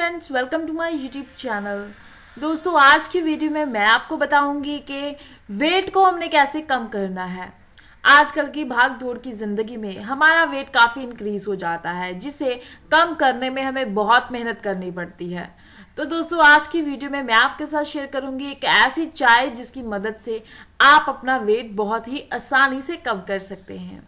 Friends welcome to my YouTube channel दोस्तों, आज की वीडियो में मैं आपको बताऊँगी कि वेट को हमने कैसे कम करना है। आजकल की भाग दौड़ की ज़िंदगी में हमारा वेट काफ़ी इंक्रीज हो जाता है, जिसे कम करने में हमें बहुत मेहनत करनी पड़ती है। तो दोस्तों, आज की वीडियो में मैं आपके साथ शेयर करूँगी एक ऐसी चाय जिसकी मदद से आप अपना वेट बहुत ही आसानी से कम कर सकते हैं।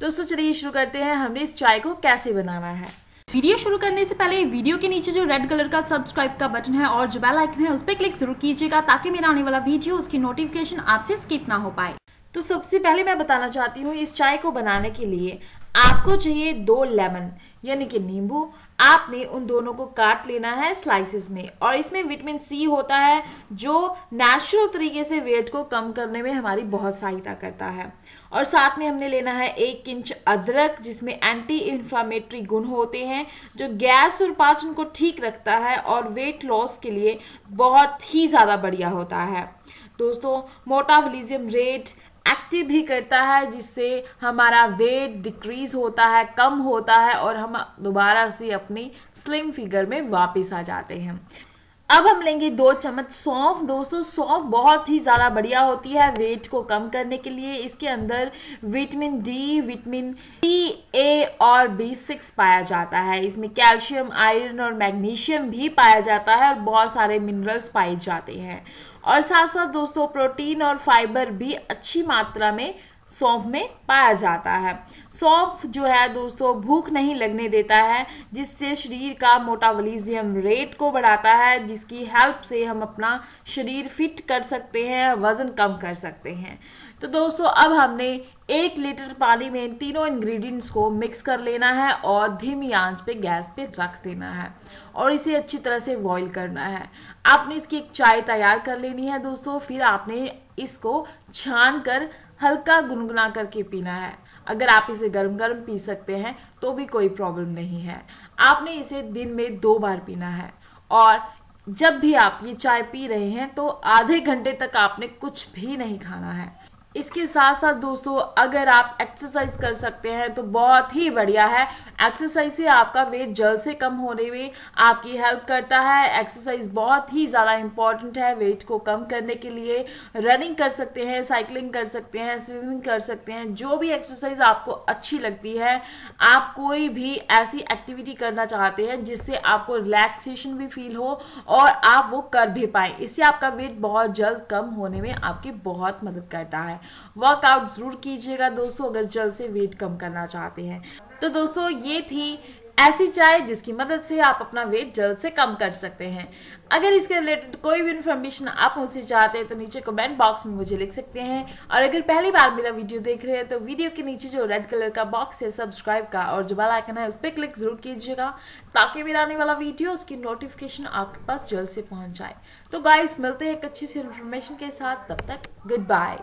दोस्तों, चलिए शुरू करते हैं। हमने इस चाय को कैसे बनाना है? वीडियो शुरू करने से पहले वीडियो के नीचे जो रेड कलर का सब्सक्राइब का बटन है और जो बेल आइकन है, उस पर क्लिक ज़रूर कीजिएगा ताकि मेरा आने वाला वीडियो उसकी नोटिफिकेशन आपसे स्किप ना हो पाए। तो सबसे पहले मैं बताना चाहती हूँ इस चाय को बनाने के लिए आपको चाहिए दो लेमन, यानी कि नींबू। आपने उन दोनों को काट लेना है स्लाइसेस में। और इसमें विटामिन सी होता है, जो नेचुरल तरीके से वेट को कम करने में हमारी बहुत सहायता करता है। और साथ में हमने लेना है एक इंच अदरक, जिसमें एंटी इंफ्लामेटरी गुण होते हैं, जो गैस और पाचन को ठीक रखता है और वेट लॉस के लिए बहुत ही ज़्यादा बढ़िया होता है। दोस्तों, मोटाबलिज्म रेट एक्टिव भी करता है, जिससे हमारा वेट डिक्रीज होता है, कम होता है और हम दोबारा से अपनी स्लिम फिगर में वापस आ जाते हैं। अब हम लेंगे दो चम्मच सौंफ। दोस्तों, सौंफ बहुत ही ज़्यादा बढ़िया होती है वेट को कम करने के लिए। इसके अंदर vitamin D vitamin D A और बी सिक्स पाया जाता है। इसमें कैल्शियम, आयरन और मैग्नीशियम भी पाया जाता है और बहुत सारे मिनरल्स पाए जाते हैं। और साथ साथ दोस्तों, प्रोटीन और फाइबर भी अच्छी मात्रा में सौंफ में पाया जाता है। सौंफ जो है दोस्तों, भूख नहीं लगने देता है, जिससे शरीर का मोटावलिजियम रेट को बढ़ाता है, जिसकी हेल्प से हम अपना शरीर फिट कर सकते हैं, वज़न कम कर सकते हैं। तो दोस्तों, अब हमने एक लीटर पानी में इन तीनों इंग्रेडिएंट्स को मिक्स कर लेना है और धीमी आँच पे गैस पे रख देना है और इसे अच्छी तरह से बॉईल करना है। आपने इसकी एक चाय तैयार कर लेनी है दोस्तों, फिर आपने इसको छान कर हल्का गुनगुना करके पीना है। अगर आप इसे गर्म गर्म पी सकते हैं तो भी कोई प्रॉब्लम नहीं है। आपने इसे दिन में दो बार पीना है। और जब भी आप ये चाय पी रहे हैं तो आधे घंटे तक आपने कुछ भी नहीं खाना है। इसके साथ साथ दोस्तों, अगर आप एक्सरसाइज कर सकते हैं तो बहुत ही बढ़िया है। एक्सरसाइज से आपका वेट जल्द से कम होने में आपकी हेल्प करता है। एक्सरसाइज बहुत ही ज़्यादा इंपॉर्टेंट है वेट को कम करने के लिए। रनिंग कर सकते हैं साइकिलिंग कर सकते हैं स्विमिंग कर सकते हैं, जो भी एक्सरसाइज आपको अच्छी लगती है, आप कोई भी ऐसी एक्टिविटी करना चाहते हैं जिससे आपको रिलैक्सेशन भी फील हो और आप वो कर भी पाएँ। इससे आपका वेट बहुत जल्द कम होने में आपकी बहुत मदद करता है वर्कआउट ज़रूर कीजिएगा दोस्तों, अगर जल्द से वेट कम करना चाहते हैं। तो दोस्तों, ये थी ऐसी चाय जिसकी मदद से आप अपना वेट जल्द से कम कर सकते हैं। अगर इसके रिलेटेड कोई भी इन्फॉर्मेशन आप मुझसे चाहते हैं तो नीचे कमेंट बॉक्स में मुझे लिख सकते हैं। और अगर पहली बार मेरा वीडियो देख रहे हैं तो वीडियो के नीचे जो रेड कलर का बॉक्स है सब्सक्राइब का और जो बेल आइकन है, उस पर क्लिक ज़रूर कीजिएगा, ताकि मेरा आने वाला वीडियो उसकी नोटिफिकेशन आपके पास जल्द से पहुँच जाए। तो गाइस मिलते हैं एक अच्छी सी इन्फॉर्मेशन के साथ। तब तक गुड बाय